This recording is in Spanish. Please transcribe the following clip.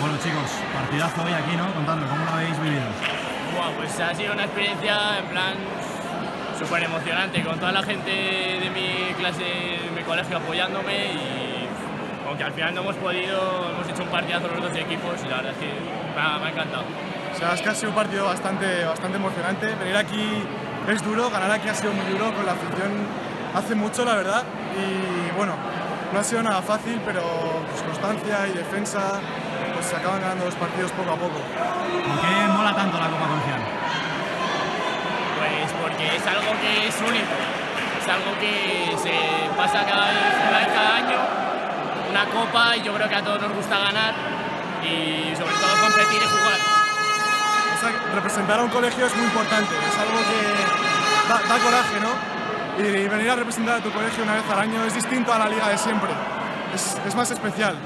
chicos, partidazo hoy aquí, ¿no? Contando, ¿cómo lo habéis vivido? Bueno, pues ha sido una experiencia en plan súper emocionante, con toda la gente de mi clase, de mi colegio apoyándome y aunque al final no hemos podido, hemos hecho un partidazo los dos equipos y la verdad es que me ha, me ha encantado. O sea, es que ha sido un partido bastante, bastante emocionante. Venir aquí es duro, ganar aquí ha sido muy duro, con la afición hace mucho, la verdad. Y bueno, no ha sido nada fácil, pero pues, constancia y defensa pues, se acaban ganando los partidos poco a poco. ¿Por qué mola tanto la Copa Colegial? Pues porque es algo que es único, es algo que se pasa cada vez, una vez cada año, una copa y yo creo que a todos nos gusta ganar y sobre todo competir y jugar. O sea, representar a un colegio es muy importante, es algo que da, da coraje, ¿no? Y venir a representar a tu colegio una vez al año es distinto a la liga de siempre, es, es más especial.